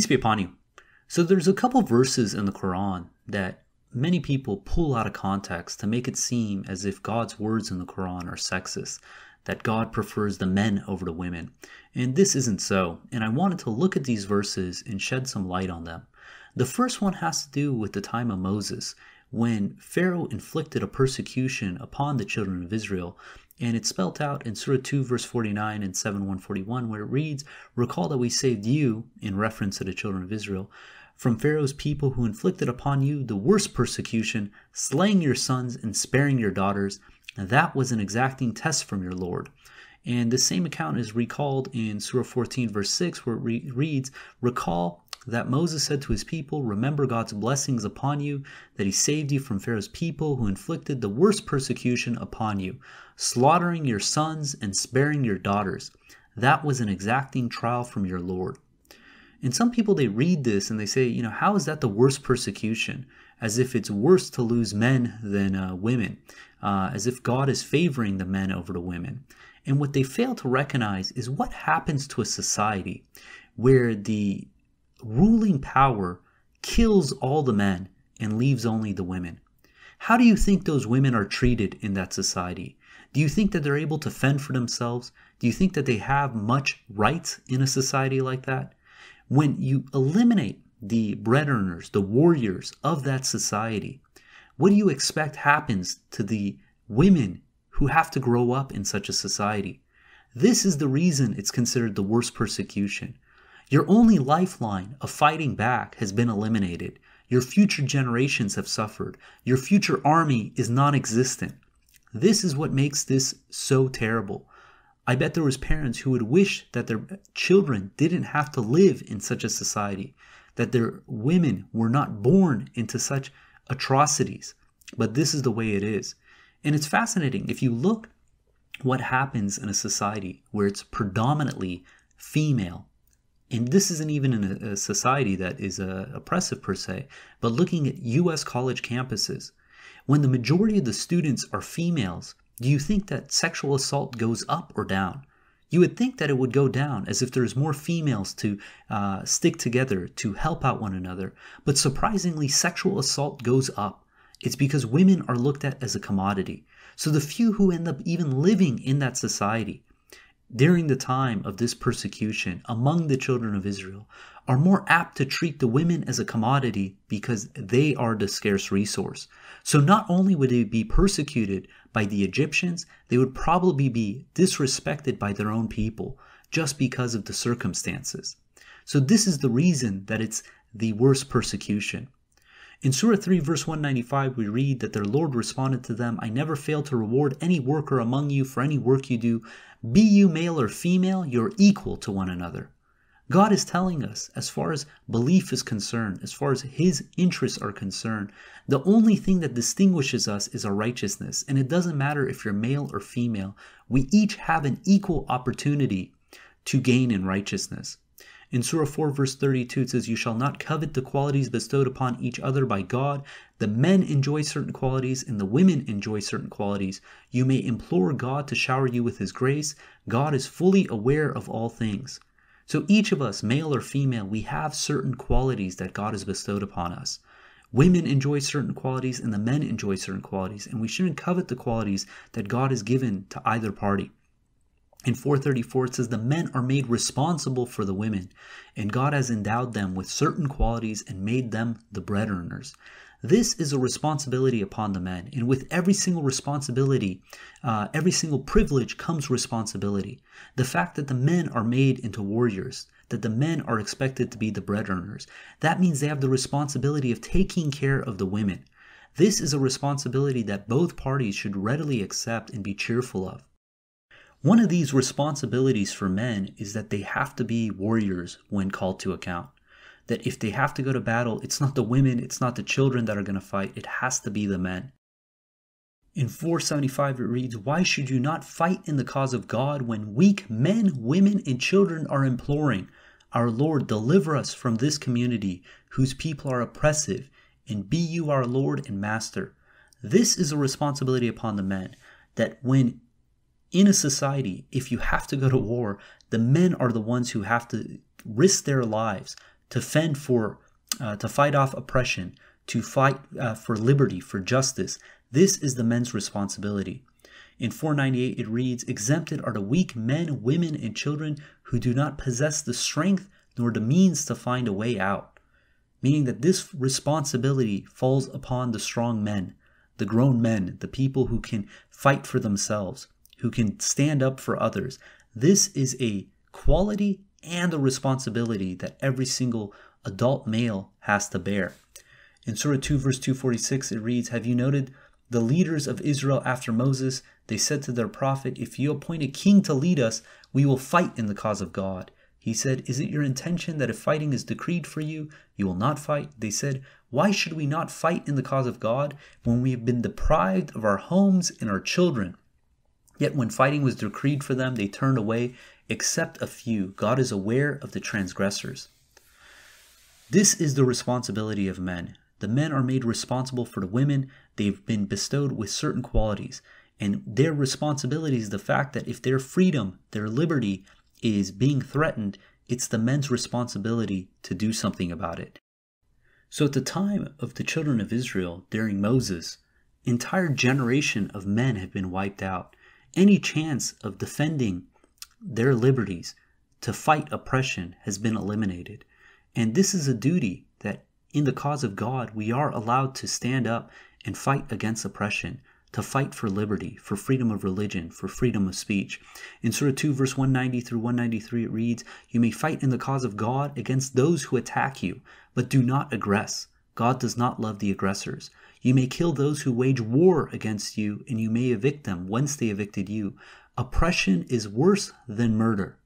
Peace be upon you. So there's a couple verses in the Quran that many people pull out of context to make it seem as if God's words in the Quran are sexist, that God prefers the men over the women. And this isn't so, and I wanted to look at these verses and shed some light on them. The first one has to do with the time of Moses, when Pharaoh inflicted a persecution upon the children of Israel and it's spelt out in Surah 2, verse 49 and 7, 141, where it reads, Recall that we saved you, in reference to the children of Israel, from Pharaoh's people who inflicted upon you the worst persecution, slaying your sons and sparing your daughters. That was an exacting test from your Lord. And the same account is recalled in Surah 14, verse 6, where it re- reads, Recall that Moses said to his people, Remember God's blessings upon you, that he saved you from Pharaoh's people who inflicted the worst persecution upon you, slaughtering your sons and sparing your daughters. That was an exacting trial from your Lord. And some people, they read this and they say, you know, how is that the worst persecution? As if it's worse to lose men than uh, women, uh, as if God is favoring the men over the women. And what they fail to recognize is what happens to a society where the ruling power kills all the men and leaves only the women. How do you think those women are treated in that society? Do you think that they're able to fend for themselves? Do you think that they have much rights in a society like that? When you eliminate the bread earners, the warriors of that society, what do you expect happens to the women who have to grow up in such a society? This is the reason it's considered the worst persecution. Your only lifeline of fighting back has been eliminated. Your future generations have suffered. Your future army is non existent. This is what makes this so terrible. I bet there was parents who would wish that their children didn't have to live in such a society, that their women were not born into such atrocities. But this is the way it is. And it's fascinating. If you look what happens in a society where it's predominantly female and this isn't even in a, a society that is uh, oppressive per se, but looking at US college campuses, when the majority of the students are females, do you think that sexual assault goes up or down? You would think that it would go down as if there's more females to uh, stick together to help out one another. But surprisingly, sexual assault goes up. It's because women are looked at as a commodity. So the few who end up even living in that society during the time of this persecution among the children of Israel are more apt to treat the women as a commodity because they are the scarce resource. So not only would they be persecuted by the Egyptians, they would probably be disrespected by their own people just because of the circumstances. So this is the reason that it's the worst persecution. In Surah 3, verse 195, we read that their Lord responded to them, I never fail to reward any worker among you for any work you do. Be you male or female, you're equal to one another. God is telling us, as far as belief is concerned, as far as His interests are concerned, the only thing that distinguishes us is our righteousness. And it doesn't matter if you're male or female, we each have an equal opportunity to gain in righteousness. In Surah 4, verse 32, it says, You shall not covet the qualities bestowed upon each other by God. The men enjoy certain qualities, and the women enjoy certain qualities. You may implore God to shower you with His grace. God is fully aware of all things. So each of us, male or female, we have certain qualities that God has bestowed upon us. Women enjoy certain qualities and the men enjoy certain qualities, and we shouldn't covet the qualities that God has given to either party. In 434, it says, The men are made responsible for the women, and God has endowed them with certain qualities and made them the bread earners. This is a responsibility upon the men, and with every single responsibility, uh, every single privilege comes responsibility. The fact that the men are made into warriors, that the men are expected to be the bread earners, that means they have the responsibility of taking care of the women. This is a responsibility that both parties should readily accept and be cheerful of. One of these responsibilities for men is that they have to be warriors when called to account. That if they have to go to battle, it's not the women, it's not the children that are going to fight, it has to be the men. In 475, it reads, Why should you not fight in the cause of God when weak men, women, and children are imploring, Our Lord, deliver us from this community whose people are oppressive, and be you our Lord and Master? This is a responsibility upon the men, that when in a society, if you have to go to war, the men are the ones who have to risk their lives to fend for, uh, to fight off oppression, to fight uh, for liberty, for justice. This is the men's responsibility. In 498, it reads Exempted are the weak men, women, and children who do not possess the strength nor the means to find a way out. Meaning that this responsibility falls upon the strong men, the grown men, the people who can fight for themselves, who can stand up for others. This is a quality and a responsibility that every single adult male has to bear. In Surah 2, verse 246, it reads Have you noted the leaders of Israel after Moses? They said to their prophet, If you appoint a king to lead us, we will fight in the cause of God. He said, Is it your intention that if fighting is decreed for you, you will not fight? They said, Why should we not fight in the cause of God when we have been deprived of our homes and our children? Yet when fighting was decreed for them, they turned away, except a few. God is aware of the transgressors. This is the responsibility of men. The men are made responsible for the women. They've been bestowed with certain qualities. And their responsibility is the fact that if their freedom, their liberty is being threatened, it's the men's responsibility to do something about it. So at the time of the children of Israel during Moses, entire generation of men have been wiped out. Any chance of defending their liberties to fight oppression has been eliminated. And this is a duty that in the cause of God, we are allowed to stand up and fight against oppression, to fight for liberty, for freedom of religion, for freedom of speech. In Surah 2, verse 190 through 193, it reads, You may fight in the cause of God against those who attack you, but do not aggress. God does not love the aggressors. You may kill those who wage war against you, and you may evict them whence they evicted you. Oppression is worse than murder.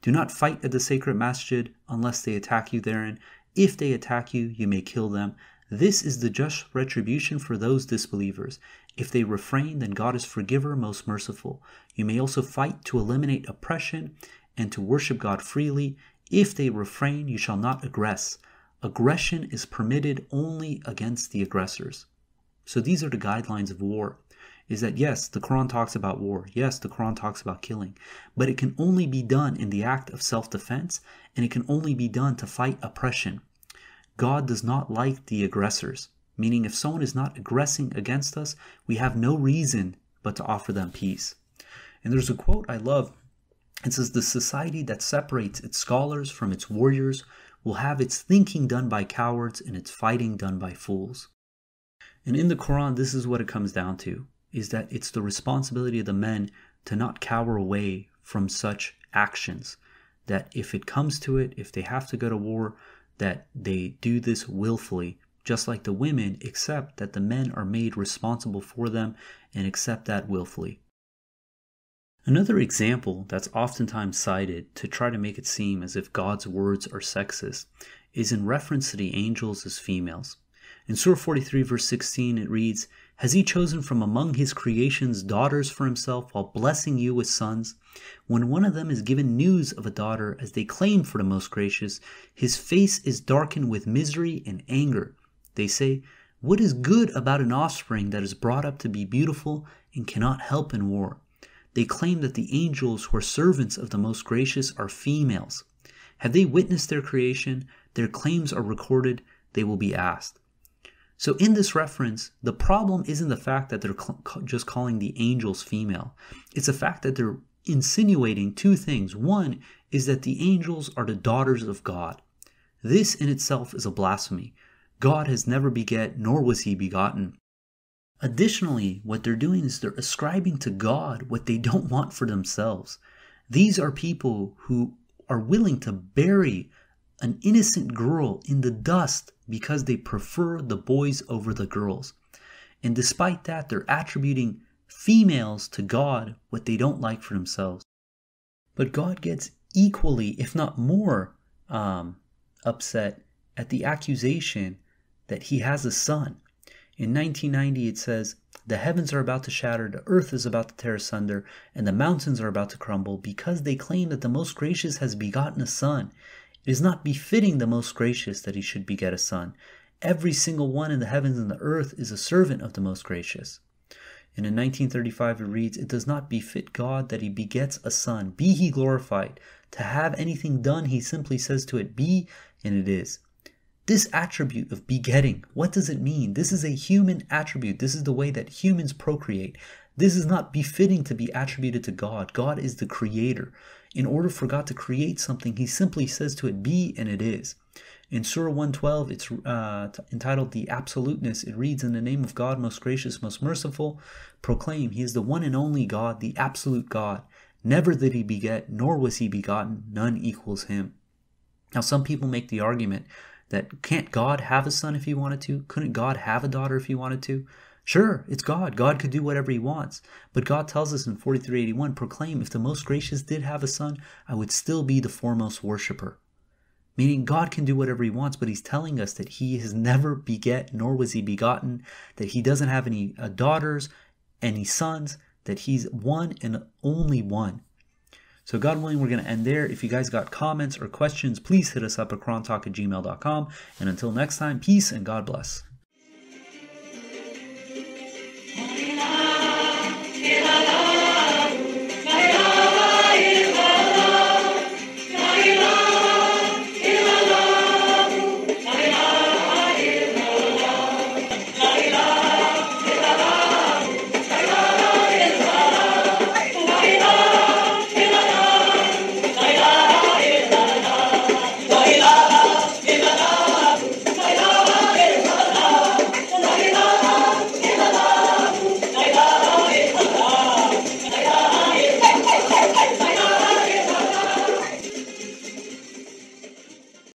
Do not fight at the sacred masjid unless they attack you therein. If they attack you, you may kill them. This is the just retribution for those disbelievers. If they refrain, then God is forgiver, most merciful. You may also fight to eliminate oppression and to worship God freely. If they refrain, you shall not aggress. Aggression is permitted only against the aggressors. So these are the guidelines of war. Is that yes, the Quran talks about war. Yes, the Quran talks about killing. But it can only be done in the act of self defense, and it can only be done to fight oppression. God does not like the aggressors, meaning if someone is not aggressing against us, we have no reason but to offer them peace. And there's a quote I love. It says, The society that separates its scholars from its warriors will have its thinking done by cowards and its fighting done by fools. And in the Quran, this is what it comes down to is that it's the responsibility of the men to not cower away from such actions. That if it comes to it, if they have to go to war, that they do this willfully, just like the women, except that the men are made responsible for them and accept that willfully. Another example that's oftentimes cited to try to make it seem as if God's words are sexist is in reference to the angels as females. In Surah 43, verse 16, it reads, Has he chosen from among his creations daughters for himself while blessing you with sons? When one of them is given news of a daughter as they claim for the most gracious, his face is darkened with misery and anger. They say, What is good about an offspring that is brought up to be beautiful and cannot help in war? They claim that the angels who are servants of the most gracious are females. Have they witnessed their creation? Their claims are recorded. They will be asked. So in this reference, the problem isn't the fact that they're just calling the angels female. It's the fact that they're insinuating two things. One is that the angels are the daughters of God. This in itself is a blasphemy. God has never beget, nor was he begotten. Additionally, what they're doing is they're ascribing to God what they don't want for themselves. These are people who are willing to bury an innocent girl in the dust because they prefer the boys over the girls. And despite that, they're attributing females to God what they don't like for themselves. But God gets equally, if not more, um, upset at the accusation that he has a son. In 1990, it says, The heavens are about to shatter, the earth is about to tear asunder, and the mountains are about to crumble, because they claim that the Most Gracious has begotten a son. It is not befitting the Most Gracious that he should beget a son. Every single one in the heavens and the earth is a servant of the Most Gracious. And in 1935 it reads, It does not befit God that he begets a son. Be he glorified. To have anything done, he simply says to it, Be, and it is. This attribute of begetting, what does it mean? This is a human attribute. This is the way that humans procreate. This is not befitting to be attributed to God. God is the creator. In order for God to create something, he simply says to it, Be, and it is. In Surah 112, it's uh, entitled The Absoluteness. It reads, In the name of God, most gracious, most merciful, proclaim, He is the one and only God, the absolute God. Never did He beget, nor was He begotten, none equals Him. Now, some people make the argument that can't God have a son if He wanted to? Couldn't God have a daughter if He wanted to? Sure, it's God. God could do whatever He wants. But God tells us in 4381 proclaim, if the most gracious did have a son, I would still be the foremost worshiper. Meaning God can do whatever he wants, but he's telling us that he has never beget, nor was he begotten, that he doesn't have any uh, daughters, any sons, that he's one and only one. So God willing, we're going to end there. If you guys got comments or questions, please hit us up at qurantalk at gmail.com. And until next time, peace and God bless.